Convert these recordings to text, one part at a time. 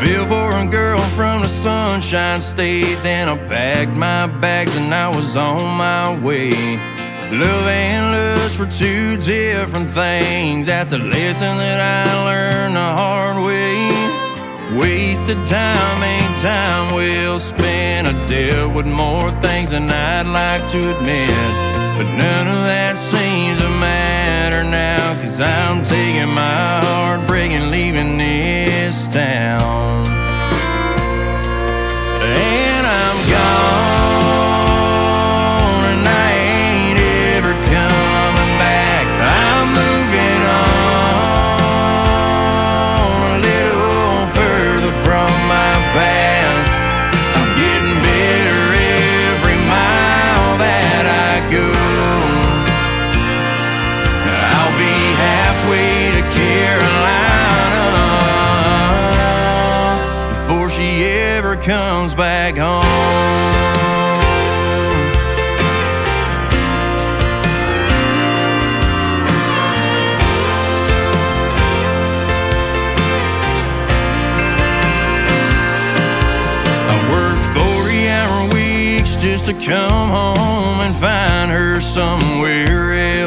feel for a girl from the Sunshine State. Then I packed my bags and I was on my way. Love and lust were two different things. That's a lesson that I learned the hard way. Wasted time ain't time well spent. I dealt with more things than I'd like to admit. But none of that seems to matter now. Cause I'm taking my heartbreak and leaving this town. Ever comes back home. I worked 40 hour weeks just to come home and find her somewhere else.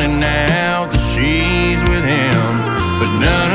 Finding out that she's with him. But none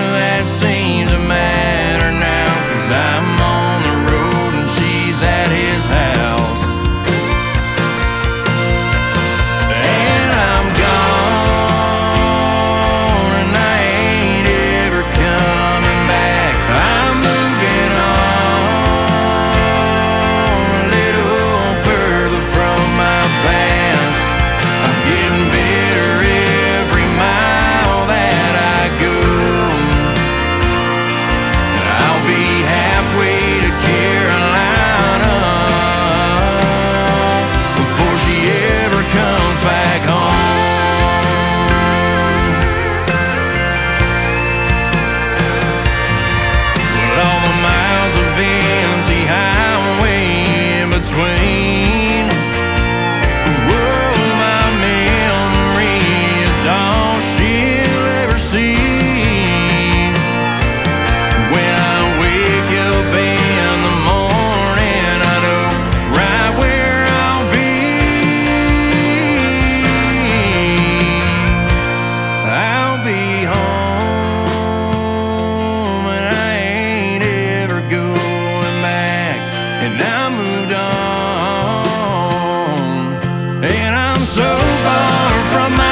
and I'm so far from my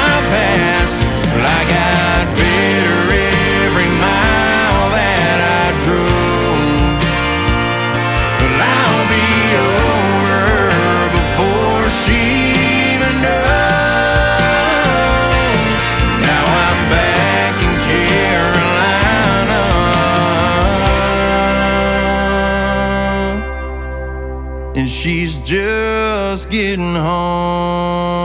She's just getting home.